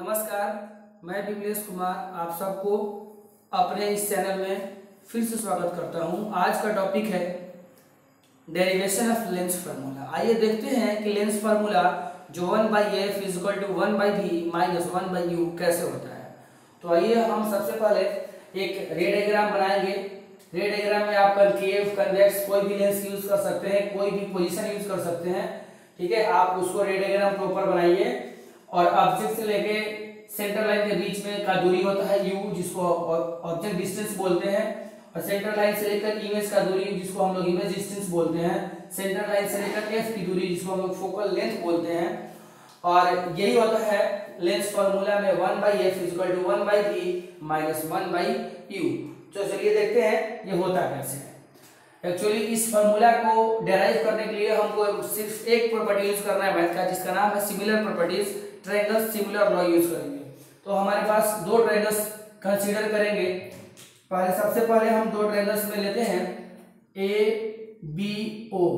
नमस्कार, मैं विमलेश कुमार आप सबको अपने इस चैनल में फिर से स्वागत करता हूँ। आज का टॉपिक है डेरिवेशन ऑफ़ लेंस फार्मूला आइए देखते हैं कि लेंस फार्मूला जो one by F is equal to one by V minus one by U कैसे होता है। तो आइए हम सबसे पहले एक रे डायग्राम बनाएँगे। रे डायग्राम में आप कनकेव कन्वेक्स कोई भी लेंस यूज़ कर सकते हैं, कोई भी पोजिशन यूज़ कर सकते हैं। ठीक है, आप उसको रे डायग्राम प्रॉपर बनाइए। और ऑब्जेक्ट से लेके सेंटर लाइन के बीच में का दूरी होता है यू जिसको ऑब्जेक्ट डिस्टेंस बोलते हैं। और सेंटर लाइन से लेकर इमेज का दूरी जिसको हम लोग इमेज डिस्टेंस बोलते हैं। सेंटर लाइन से लेकर एफ़ की दूरी जिसको हम लोग फोकल लेंथ बोलते हैं। और यही होता है लेंस फॉर्मूला में one by F equal to one by V minus one by U तो चलिए देखते हैं, ये होता कैसे एक्चुअली इस फॉर्मूला को डेराइव करने के लिए हमको सिर्फ़ एक प्रॉपर्टी यूज़ करना है मैथ का, जिसका नाम है similar properties triangle similar law use करेंगे। तो हमारे पास दो ट्रायंगल्स कंसीडर करेंगे। पहले, सबसे पहले हम दो ट्रायंगल्स में लेते हैं। A B O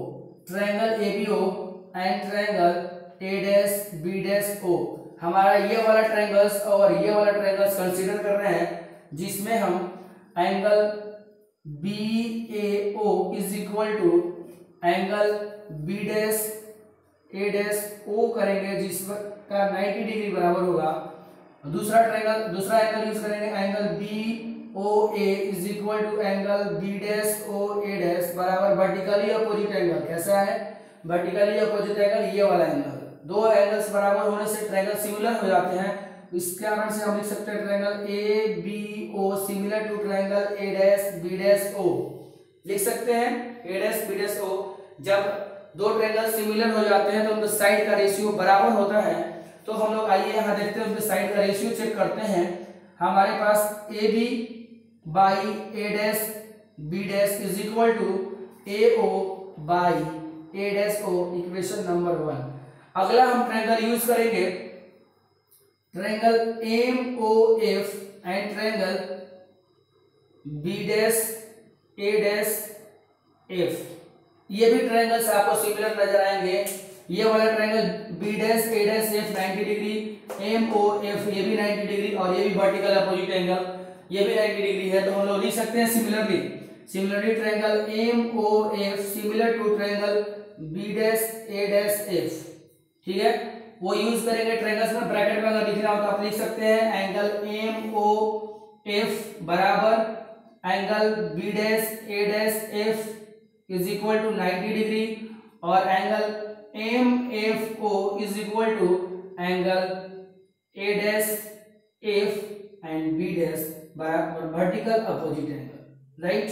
triangle A B O and triangle A dash B dash O हमारा ये वाला ट्रायंगल्स और ये वाला ट्रायंगल्स कंसीडर कर रहे हैं, जिसमें हम angle B A O is equal to angle B dash A dash O करेंगे जिसका 90 डिग्री बराबर होगा। दूसरा ट्रायंगल दूसरा एंगल यूज़ करेंगे angle B O A is equal to angle B dash O A dash बराबर वर्टिकली अपोजिट एंगल कैसा है? वर्टिकली अपोजिट एंगल ये वाला एंगल दो एंगल्स बराबर होने से ट्रायंगल सिमिलर हो जाते हैं। इस कारण से हम लिख सकते हैं triangle A B O similar to triangle A dash B dash O लिख सकते हैं? A dash B dash O जब दो ट्रायंगल सिमिलर हो जाते हैं तो उनका साइड का रेशियो बराबर होता है। तो हम लोग आइए, यहाँ देखते हैं उनके साइड का रेशियो चेक करते हैं। हमारे पास A B by A dash B dash is equal to A O by A dash O equation number one अगला हम ट्रायंगल यूज़ करेंगे। Triangle M O F and triangle B dash A dash F ये भी triangles आपको similar नज़र आएँगे। ये वाला triangle B dash A dash F 90 degree M O F ये भी 90 डिग्री और ये भी वर्टिकल अपोजिट एंगल ये भी 90 डिग्री है तो हम लोग लिख सकते हैं similarly similarly triangle M O F similar to triangle B dash A dash F ठीक है? वो यूज़ करेंगे ट्रायंगल्स में ब्रैकेट में अगर लिख रहा हो तो आप लिख सकते हैं एंगल एम ओ एफ़ बराबर angle B dash A dash F is equal to 90 degree और angle M F O is equal to angle A dash F and B dash बराबर वर्टिकल अपोजिट एंगल राइट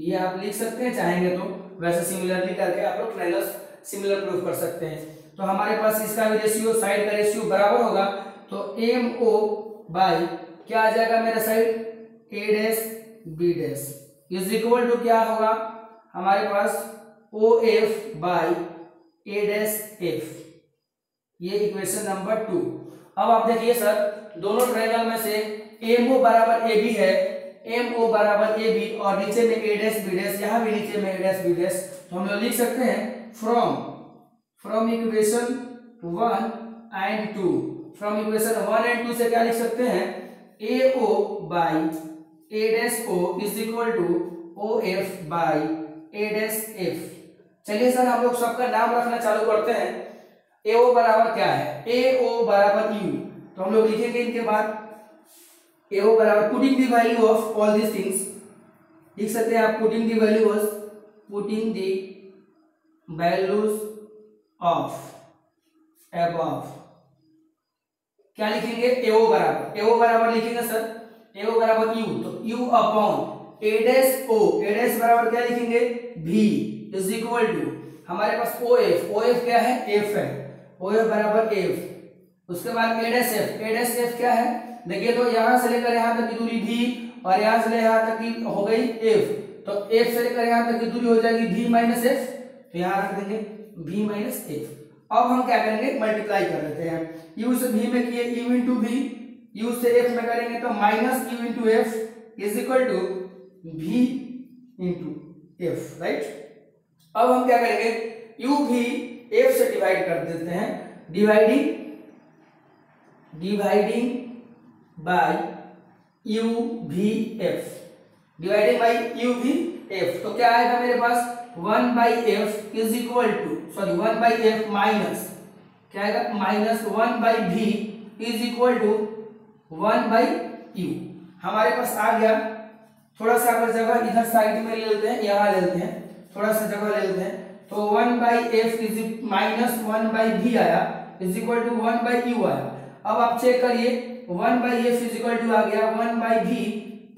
ये आप लिख सकते हैं, चाहेंगे तो। वैसे सिमिलरली करके आप लोग ट्रायंगल्स सिमिलर प्रूफ कर सकते हैं। तो हमारे पास इसका भी रेशियो साइड का रेशियो बराबर होगा। तो एम ओ बाई क्या आ जाएगा मेरा side A dash B dash is equal to क्या होगा? हमारे पास O F by A F ये इक्वेशन नंबर टू अब आप देखिए सर, दोनों ट्रायंगल में से एम ओ बराबर ए बी है। एम ओ बराबर ए बी और नीचे में ए डैश बी भी नीचे में ए डैश बी तो हम लोग लिख सकते हैं from from equation one and two from equation one and two से क्या लिख सकते हैं? A O by A dash O is equal to O F by A dash F चलिए सर, हम लोग सबका नाम रखना चालू करते हैं। ए ओ बराबर क्या है? ए ओ बराबर यू तो हम लोग लिखेंगे इनके बाद। ए ओ बराबर putting the value of all this things लिख सकते हैं आप putting the value of putting the values of above क्या लिखेंगे? ए ओ बराबर। ए ओ बराबर लिखेंगे सर। ए ओ बराबर यू तो U upon A dash O A dash बराबर क्या लिखेंगे? भी इज़ इक्वल टू हमारे पास ओ एफ़ ओ एफ़ क्या है? एफ़ है. ओ एफ़ बराबर एफ़ उसके बाद A dash F A dash F क्या है? देखिए तो यहाँ से लेकर यहाँ तक की दूरी भी और यहाँ से यहाँ तक की हो गई एफ़ तो एफ़ से लेकर यहाँ तक की दूरी हो जाएगी भी माइनस एफ़ तो यहाँ रख देंगे भी माइनस एफ़ अब हम क्या करेंगे? मल्टीप्लाई कर देते हैं. यू से भी में किए यू इंटू भी यू से एफ़ में करेंगे तो minus U into F is equal to V into F right अब हम क्या करेंगे? यू भी एफ़ से डिवाइड कर देते हैं। Dividing dividing by U V F dividing by U V F तो क्या आएगा मेरे पास? One by F is equal to sorry one by F minus क्या आएगा? Minus one by V is equal to one by U हमारे पास आ गया थोड़ा सा अगर जगह इधर साइड में ले लेते हैं, यहाँ ले लेते हैं, थोड़ा सा जगह ले लेते हैं तो one by F is minus one by V आया is equal to one by U आया। अब आप चेक करिए one by F is equal to आ गया one by V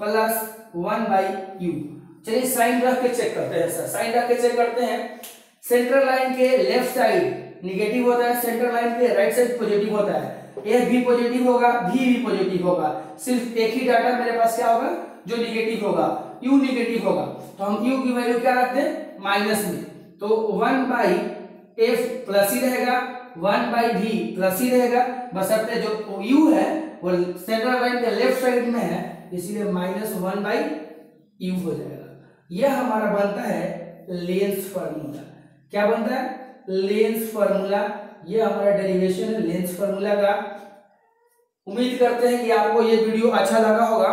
plus one by U चलिए साइन रख के चेक करते हैं सर साइन रख के चेक करते हैं। सेंट्रल लाइन के लेफ़्ट साइड निगेटिव होता है सेंट्रल लाइन के राइट साइड पॉजिटिव होता है। ए भी पॉजिटिव होगा भी भी पॉजिटिव होगा। सिर्फ़ एक ही डाटा मेरे पास क्या होगा? जो निगेटिव होगा यू निगेटिव होगा तो हम यू की वैल्यू क्या रखते हैं? माइनस में। तो वन बाई एफ़ प्लस ही रहेगा वन बाई भी प्लस ही रहेगा, बस अपने जो यू है, वो सेंट्रल लाइन के लेफ़्ट साइड में है, इसीलिए माइनस वन बाई यू हो जाएगा। यह हमारा बनता है लेंस फॉर्मूला क्या बनता है? लेंस फॉर्मूला यह हमारा डेरिवेशन है लेंस फॉर्मूला का। उम्मीद करते हैं कि आपको ये वीडियो अच्छा लगा होगा।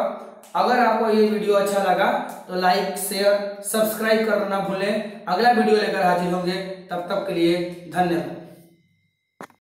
अगर आपको ये वीडियो अच्छा लगा तो लाइक शेयर सब्सक्राइब करना भूलें। अगला वीडियो लेकर हाजिर होंगे। तब तक के लिए धन्यवाद।